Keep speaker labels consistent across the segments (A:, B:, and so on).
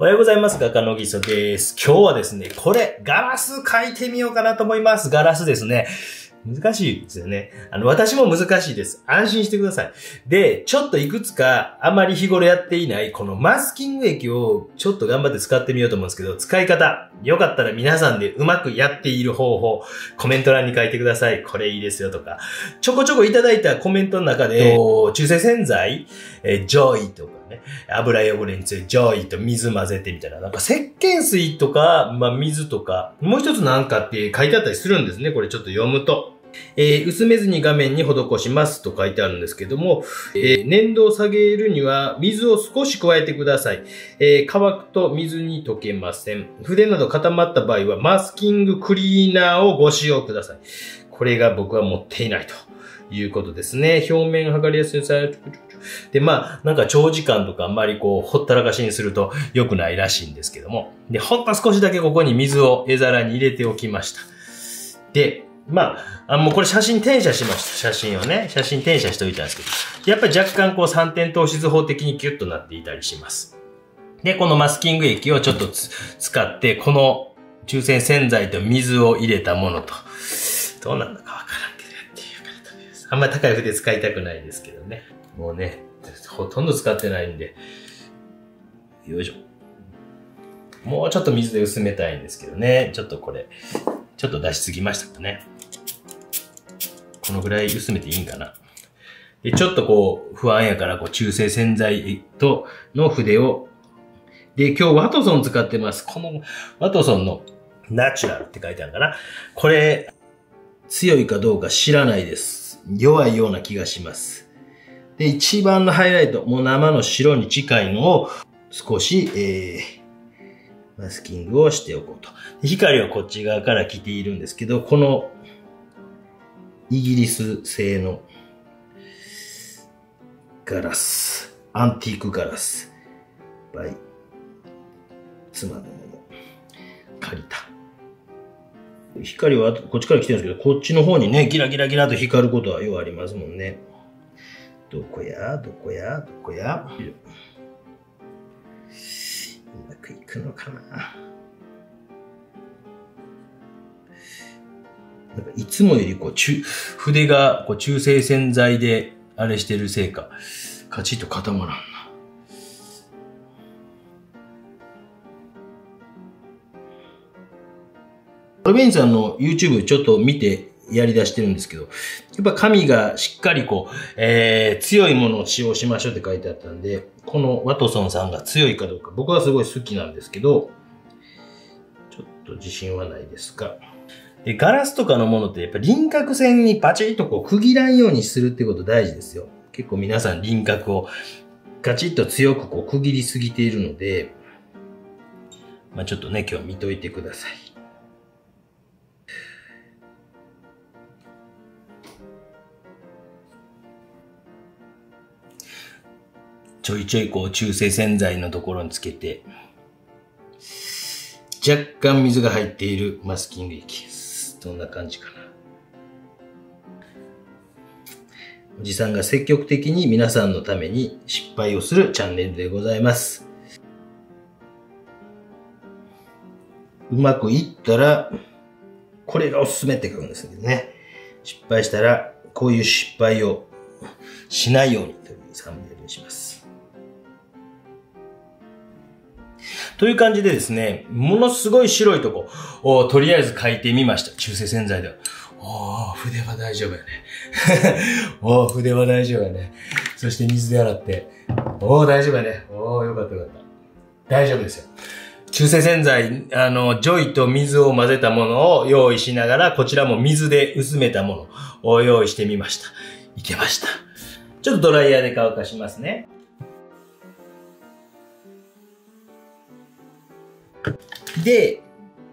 A: おはようございます。画家のぎそです。今日はですね、これ、ガラス描いてみようかなと思います。ガラスですね。難しいですよね。あの、私も難しいです。安心してください。で、ちょっといくつか、あまり日頃やっていない、このマスキング液をちょっと頑張って使ってみようと思うんですけど、使い方、よかったら皆さんでうまくやっている方法、コメント欄に書いてください。これいいですよとか。ちょこちょこいただいたコメントの中で、中性洗剤、えージョイとかね、油汚れについてジョイと水混ぜてみたいな、なんか石鹸水とか、まあ水とか、もう一つなんかって書いてあったりするんですね。これちょっと読むと。えー薄めずに画面に施しますと書いてあるんですけども、えー粘度を下げるには水を少し加えてください。えー乾くと水に溶けません。筆など固まった場合はマスキングクリーナーをご使用ください。これが僕は持っていないということですね。表面剥がれやすいさ。で、まあ、なんか長時間とかあんまりこう、ほったらかしにすると良くないらしいんですけども。で、ほんと少しだけここに水を絵皿に入れておきました。で、まあ、あもうこれ写真転写しました。写真をね。写真転写しておいたんですけど。やっぱり若干こう3点透視図法的にキュッとなっていたりします。で、このマスキング液をちょっと使って、この中性洗剤と水を入れたものと、どうなんだかわからんけどやっていうからとりあえずあんまり高い筆使いたくないですけどね。もうね、ほとんど使ってないんで。よいしょ。もうちょっと水で薄めたいんですけどね。ちょっとこれ、ちょっと出しすぎましたかね。このぐらい薄めていいんかな。で、ちょっとこう、不安やから、こう、中性洗剤と、の筆を、で、今日ワトソン使ってます。この、ワトソンのナチュラルって書いてあるかな。これ、強いかどうか知らないです。弱いような気がします。で、一番のハイライト、もう生の白に近いのを少し、えー、マスキングをしておこうと。光はこっち側から来ているんですけど、このイギリス製のガラス、アンティークガラス、バイ、妻のもの、借りた。光はこっちから来てるんですけど、こっちの方にね、ギラギラギラと光ることはようありますもんね。どこや？どこや？どこや？うまくいくのかな？なんかいつもよりこう、中、筆がこう中性洗剤であれしてるせいか、カチッと固まらんな。アルベインさんの YouTube ちょっと見てやり出してるんですけど、やっぱ紙がしっかりこう、えー、強いものを使用しましょうって書いてあったんで、このワトソンさんが強いかどうか、僕はすごい好きなんですけど、ちょっと自信はないですが、でガラスとかのものってやっぱ輪郭線にパチッとこう区切らんようにするってこと大事ですよ。結構皆さん輪郭をガチッと強くこう区切りすぎているので、まあちょっとね、今日見といてください。ちょいちょいこう中性洗剤のところにつけて、若干水が入っているマスキング液です。どんな感じかな。おじさんが積極的に皆さんのために失敗をするチャンネルでございます。うまくいったら、これがおすすめって書くんですけどね。失敗したら、こういう失敗をしないようにというサムネイルにします。という感じでですね、ものすごい白いとこをとりあえず書いてみました。中性洗剤では。おー、筆は大丈夫やね。おー、筆は大丈夫やね。そして水で洗って。おー、大丈夫やね。おー、よかったよかった。大丈夫ですよ。中性洗剤、あの、ジョイと水を混ぜたものを用意しながら、こちらも水で薄めたものを用意してみました。いけました。ちょっとドライヤーで乾かしますね。で、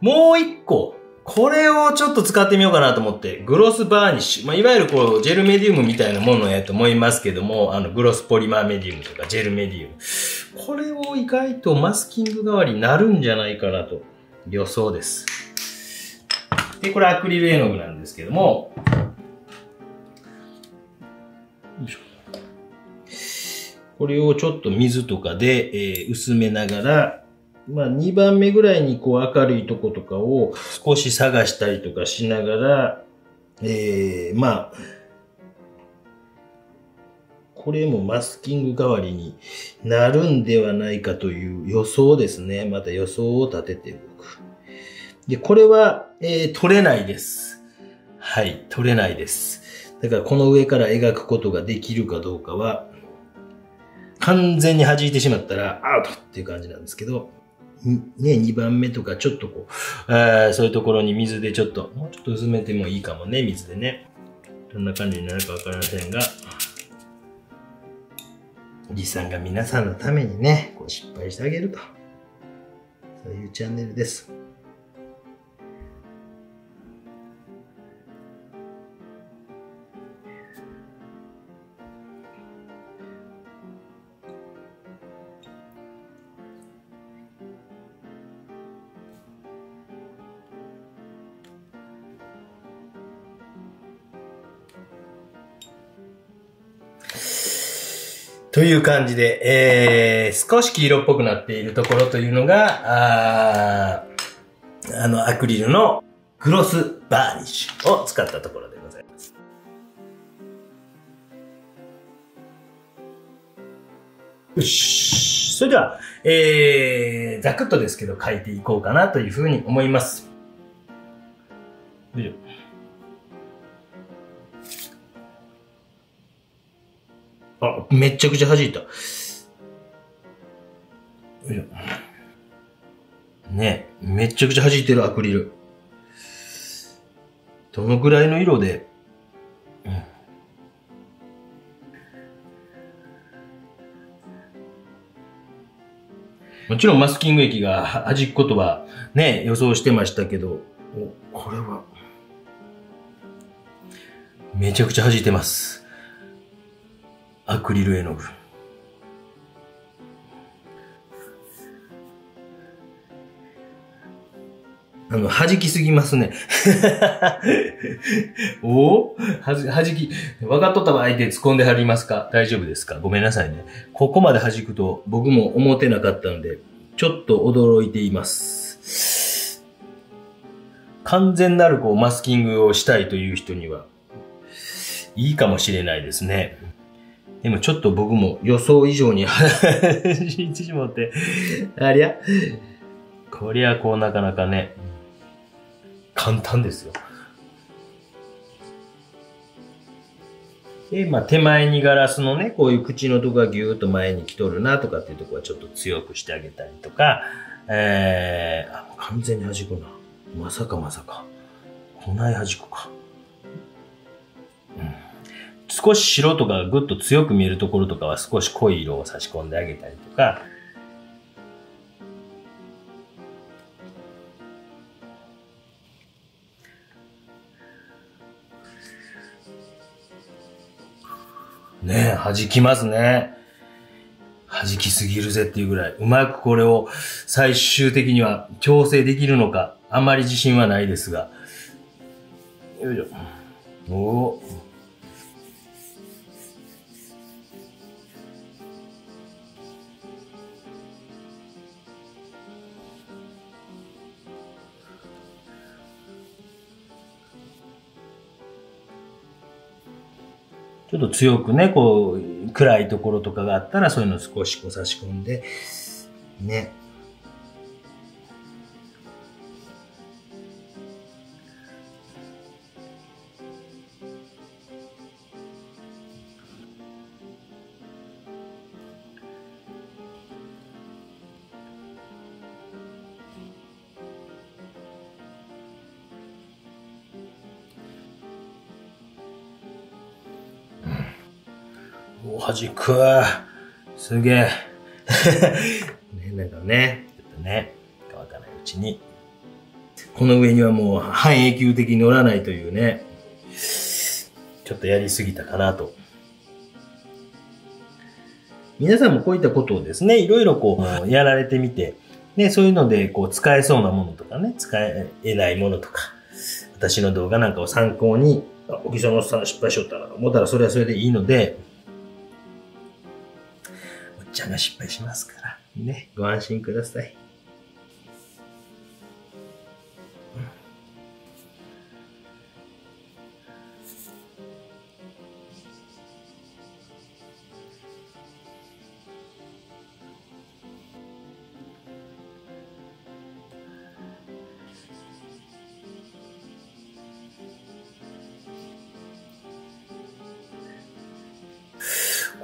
A: もう一個、これをちょっと使ってみようかなと思って、グロスバーニッシュ。まあ、いわゆるこう、ジェルメディウムみたいなものやと思いますけども、あの、グロスポリマーメディウムとか、ジェルメディウム。これを意外とマスキング代わりになるんじゃないかなと、予想です。で、これアクリル絵の具なんですけども、これをちょっと水とかで、えー薄めながら、まあ2番目ぐらいにこう明るいとことかを少し探したりとかしながら、えー、まあ、これもマスキング代わりになるんではないかという予想ですね。また予想を立てて動く。で、これは、えー、取れないです。はい、取れないです。だからこの上から描くことができるかどうかは、完全に弾いてしまったらアウトっていう感じなんですけど、ね、2番目とかちょっとこう、え、そういうところに水でちょっと、もうちょっと薄めてもいいかもね、水でね。どんな感じになるかわかりませんが、おじさんが皆さんのためにね、こう失敗してあげると。そういうチャンネルです。という感じで、えー、少し黄色っぽくなっているところというのが、ああの、アクリルのグロスバーニッシュを使ったところでございます。よし。それでは、えー、ざくっとですけど書いていこうかなというふうに思います。よいしょ。あ、めちゃくちゃ弾いた。ねめっちゃくちゃ弾いてるアクリル。どのぐらいの色で、もちろんマスキング液が弾くことはね、予想してましたけど、お、これは、めちゃくちゃ弾いてます。アクリル絵の具。あの、弾きすぎますね。お？はじ、弾き、分かっとった場合で突っ込んではりますか？大丈夫ですか？ごめんなさいね。ここまで弾くと僕も思ってなかったので、ちょっと驚いています。完全なるこうマスキングをしたいという人には、いいかもしれないですね。でもちょっと僕も予想以上に信じてしまって、ありゃ？こりゃこうなかなかね、簡単ですよ。で、まあ手前にガラスのね、こういう口のとこがぎゅーっと前に来とるなとかっていうとこはちょっと強くしてあげたりとか、えー、あ完全に弾くな。まさかまさか。こない弾くか。少し白とかがぐっと強く見えるところとかは少し濃い色を差し込んであげたりとか、ねえ、弾きますね。弾きすぎるぜっていうぐらい、うまくこれを最終的には調整できるのか、あんまり自信はないですが。よいしょ。おお。ちょっと強くね、こう、暗いところとかがあったら、そういうのを少しこう差し込んで、ね、く。すげえ。ね、なんかね、ちょっとね、乾かないうちに。この上にはもう半永久的に乗らないというね、ちょっとやりすぎたかなと。皆さんもこういったことをですね、いろいろこう、やられてみて、ね、そういうので、こう、使えそうなものとかね、使えないものとか、私の動画なんかを参考に、あ、おきさんのさん失敗しよったな、思ったらそれはそれでいいので、ちゃんが失敗しますから。ね、ご安心ください。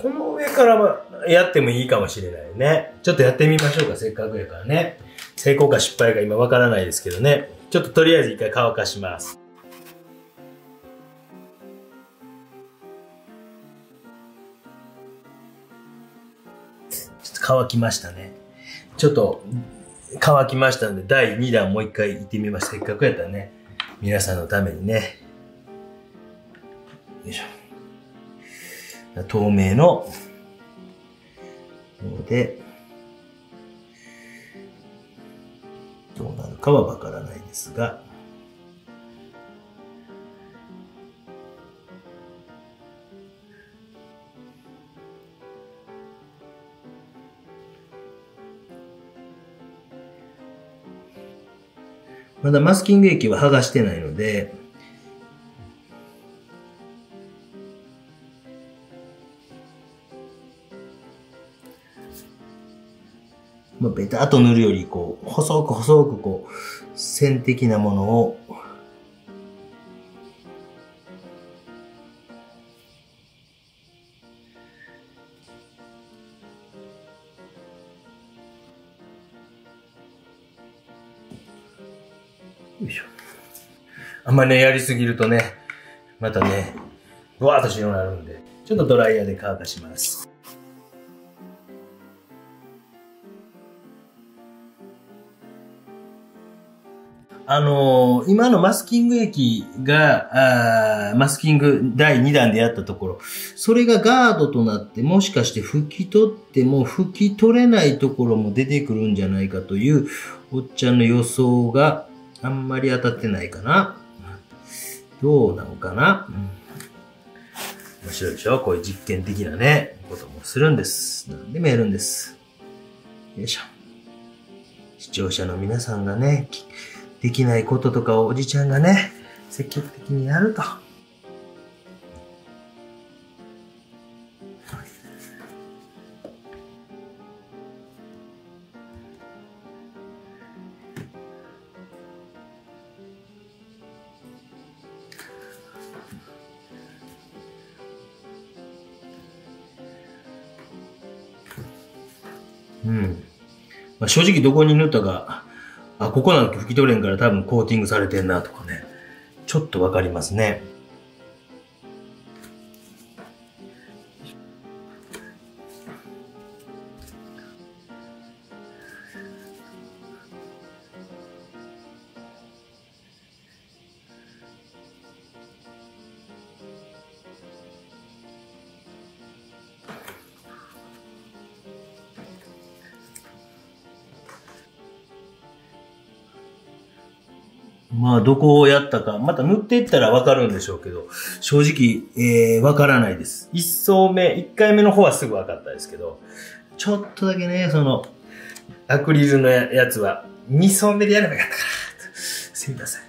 A: この上からやってもいいかもしれないね。ちょっとやってみましょうか、せっかくやからね。成功か失敗か今わからないですけどね。ちょっととりあえず一回乾かします。ちょっと乾きましたね。ちょっと乾きましたんで、第2弾もう一回行ってみます。せっかくやったらね。皆さんのためにね。よいしょ。透明の、ので、どうなるかはわからないですが、まだマスキング液は剥がしてないので、あ、と塗るより、こう、細く細くこう、線的なものを、よいしょ。あんまね、やりすぎるとね、またね、ふわーっと白くなるんで、ちょっとドライヤーで乾かします。あのー、今のマスキング液が、あマスキング第2弾でやったところ、それがガードとなって、もしかして拭き取っても拭き取れないところも出てくるんじゃないかという、おっちゃんの予想があんまり当たってないかな。どうなのかな、うん面白いでしょ？こういう実験的なね、こともするんです。なんでもやるんです。よいしょ。視聴者の皆さんがね、できないこととかをおじちゃんがね、積極的にやると。うん。まあ、正直どこに塗ったかあ、ここなんて拭き取れんから多分コーティングされてんなとかね。ちょっとわかりますね。まあ、どこをやったか、また塗っていったらわかるんでしょうけど、正直、えー、わからないです。一層目、一回目の方はすぐわかったですけど、ちょっとだけね、その、アクリルのやつは、二層目でやればよかったかな。すみません。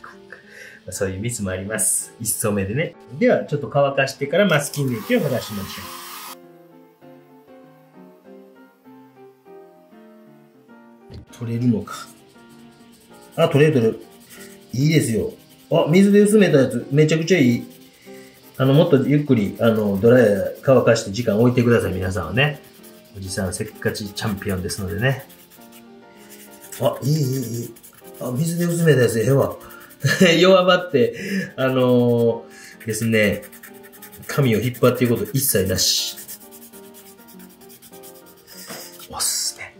A: そういうミスもあります。一層目でね。では、ちょっと乾かしてからマスキング液を剥がしましょう。取れるのか。あ、取れる取れる。いいですよ。あ、水で薄めたやつ、めちゃくちゃいい。あの、もっとゆっくり、あの、ドライヤー乾かして時間置いてください、皆さんはね。おじさんせっかちチャンピオンですのでね。あ、いい、いい、いい。あ、水で薄めたやつ、ええわ。弱まって、あのー、ですね、髪を引っ張っていくこと一切なし。おっすね。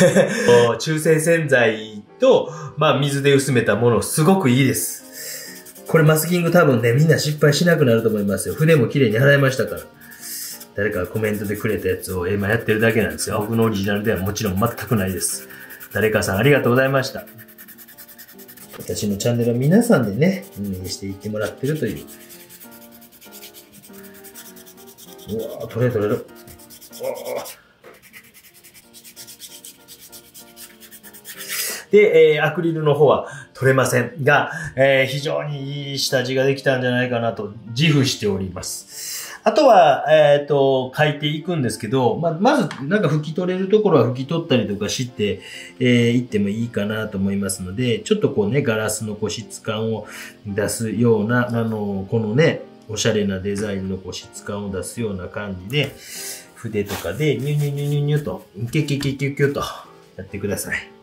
A: よかった。中性洗剤と、まあ水で薄めたものすごくいいです。これマスキング多分ね、みんな失敗しなくなると思いますよ。船も綺麗に払いましたから。誰かがコメントでくれたやつを今やってるだけなんですよ。僕のオリジナルではもちろん全くないです。誰かさんありがとうございました。私のチャンネルは皆さんでね、運営していってもらってるという。うわぁ、取れる取れる。うわで、えー、アクリルの方は取れませんが、えー、非常にいい下地ができたんじゃないかなと自負しております。あとは、えっ、ー、と、書いていくんですけど、ま、まず、なんか拭き取れるところは拭き取ったりとかして、えー、いってもいいかなと思いますので、ちょっとこうね、ガラスのこう質感を出すような、あの、このね、おしゃれなデザインのこう質感を出すような感じで、筆とかでニュニュニュニュニュと、キュキュキュキュキュとやってください。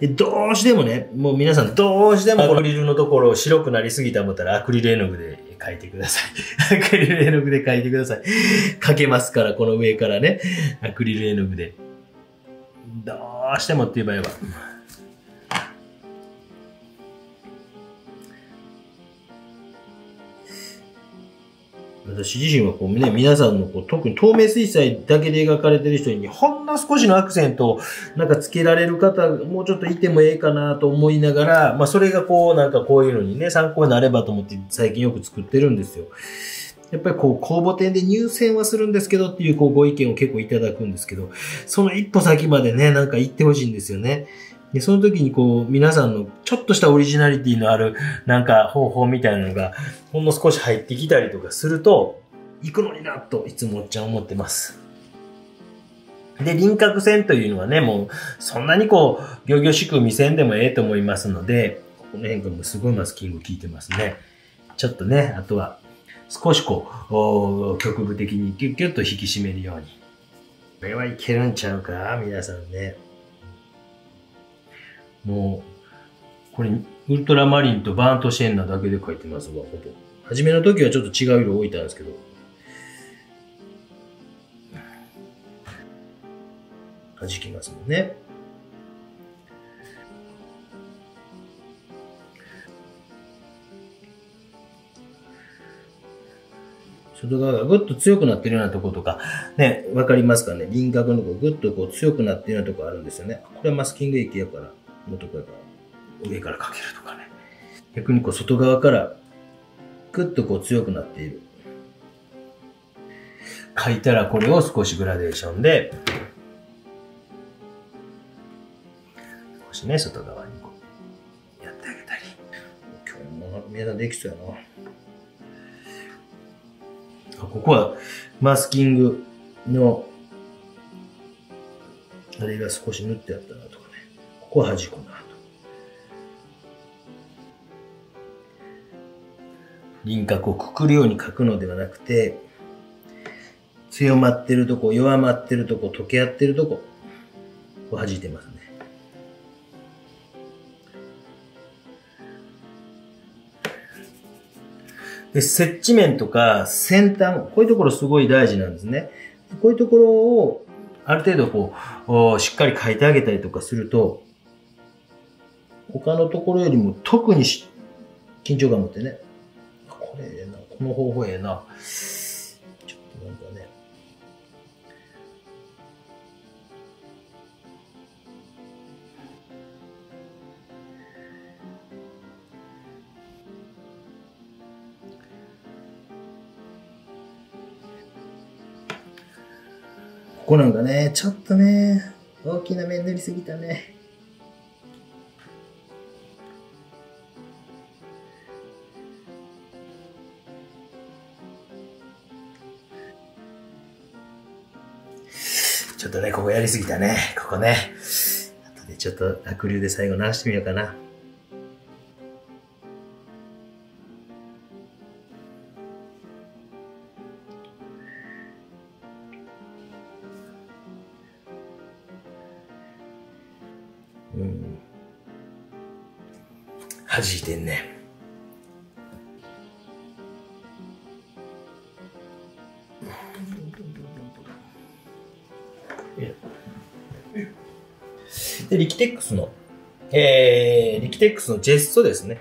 A: で、どうしてもね、もう皆さんどうしてもアクリルのところを白くなりすぎた思ったらアクリル絵の具で描いてください。アクリル絵の具で描いてください。描けますから、この上からね、アクリル絵の具で。どうしてもって言えば言えば。私自身はこうね、皆さんのこう特に透明水彩だけで描かれてる人にほんの少しのアクセントをなんかつけられる方、もうちょっといてもええかなと思いながら、まあそれがこうなんかこういうのにね、参考になればと思って最近よく作ってるんですよ。やっぱりこう公募展で入選はするんですけどっていうこうご意見を結構いただくんですけど、その一歩先までね、なんか行ってほしいんですよね。で、その時にこう、皆さんのちょっとしたオリジナリティのある、なんか方法みたいなのが、ほんの少し入ってきたりとかすると、行くのにな、といつもおっちゃん思ってます。で、輪郭線というのはね、もう、そんなにこう、ぎょぎょしく見せんでもええと思いますので、この辺からもすごいマスキング効いてますね。ちょっとね、あとは、少しこう、局部的にギュッギュッと引き締めるように。これはいけるんちゃうか皆さんね。もう、これ、ウルトラマリンとバーントシェンナだけで書いてますわ、ほぼ。初めの時はちょっと違う色置いたんですけど。弾きますもんね。外側がぐっと強くなってるようなとことか、ね、わかりますかね輪郭のとこぐっとこう強くなってるようなとこあるんですよね。これはマスキング液やから、元から上からかけるとかね。逆にこう外側からぐっとこう強くなっている。書いたらこれを少しグラデーションで、少しね、外側にこうやってあげたり。今日もなんできそうやな。ここはマスキングのあれが少し塗ってあったなとここは端っこな。輪郭をくくるように描くのではなくて、強まってるとこ、弱まってるとこ、溶け合ってるとこ、こう弾いてますね。で、接地面とか先端、こういうところすごい大事なんですね。こういうところをある程度こう、しっかり書いてあげたりとかすると、他のところよりも特に緊張感持ってね、これええな、この方法ええな。ちょっとなんかね、ここなんかね、ちょっとね、大きな面塗りすぎたね。とね、ここやりすぎたね。ここね。あとでちょっと濁流で最後直してみようかな。うん。弾いてんね。で、リキテックスの、えー、リキテックスのジェストですね。こ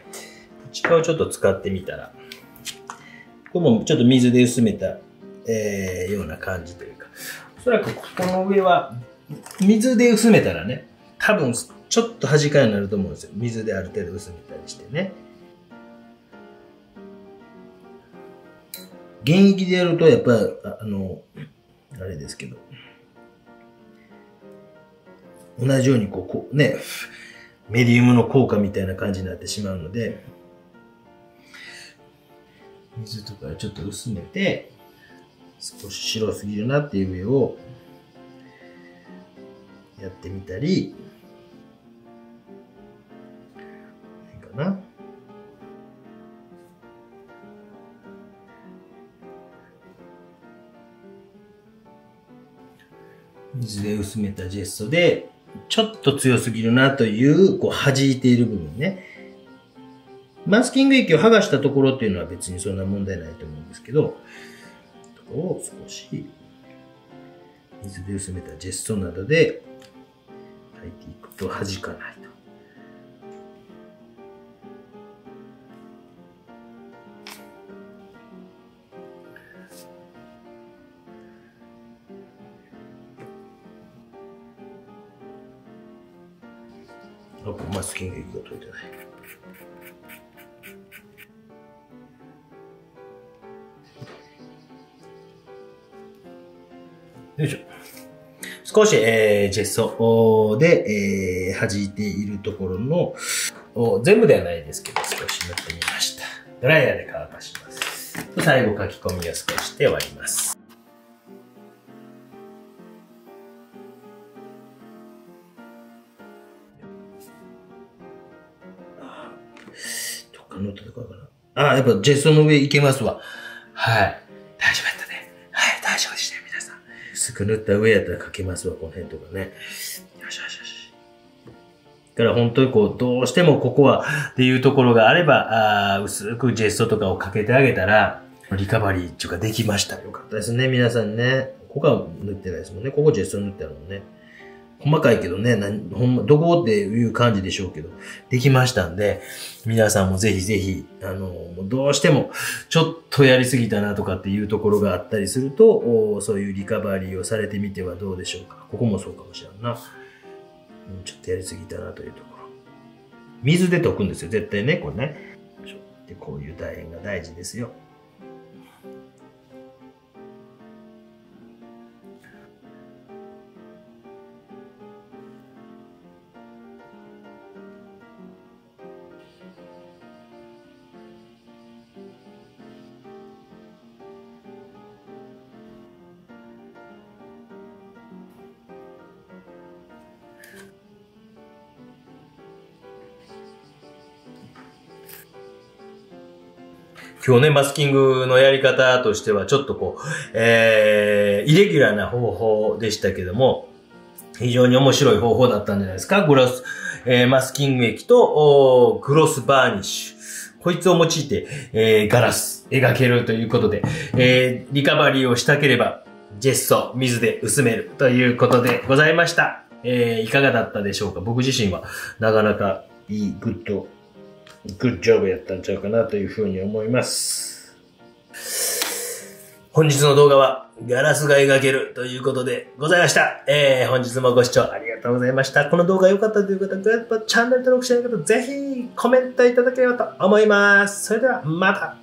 A: ちらをちょっと使ってみたら、これもちょっと水で薄めた、えー、ような感じというか、おそらくここの上は、水で薄めたらね、多分ちょっと端かになると思うんですよ。水である程度薄めたりしてね。現役でやると、やっぱり、あの、あれですけど、同じようにこう、こうね、メディウムの効果みたいな感じになってしまうので、水とかちょっと薄めて、少し白すぎるなっていう上をやってみたり、いいかな。水で薄めたジェストでちょっと強すぎるなという、こう弾いている部分ね。マスキング液を剥がしたところっていうのは別にそんな問題ないと思うんですけど、ここを少し水で薄めたジェストなどで書いていくと弾かないと。よいしょ。少し、えー、ジェストで、えー、弾いているところの、全部ではないですけど、少し塗ってみました。ドライヤーで乾かします。最後書き込みを少しして終わります。どっか乗ったところかな。あ、やっぱジェストの上行けますわ。はい。薄く塗った上やったら書けますわ、この辺とかね。よしよしよし。だから本当にこう、どうしてもここはっていうところがあれば、あ薄くジェストとかをかけてあげたら、リカバリーっていうかできました。よかったですね、皆さんね。ここは塗ってないですもんね。ここジェスト塗ってあるもんね。細かいけどね、ほんま、どこっていう感じでしょうけど、できましたんで、皆さんもぜひぜひ、あの、どうしても、ちょっとやりすぎたなとかっていうところがあったりすると、そういうリカバリーをされてみてはどうでしょうか。ここもそうかもしれんな。ちょっとやりすぎたなというところ。水で溶くんですよ、絶対ね、これね。でこういう楕円が大事ですよ。今日ね、マスキングのやり方としては、ちょっとこう、えー、イレギュラーな方法でしたけども、非常に面白い方法だったんじゃないですか。グロス、えー、マスキング液と、グロスバーニッシュ。こいつを用いて、えー、ガラス、描けるということで、えー、リカバリーをしたければ、ジェスト、水で薄めるということでございました。えー、いかがだったでしょうか僕自身は、なかなかいい、グッドグッジョブやったんちゃうかなというふうに思います。本日の動画はガラスが描けるということでございました。えー、本日もご視聴ありがとうございました。この動画良かったという方、グッドチャンネル登録してない方、ぜひコメントいただければと思います。それではまた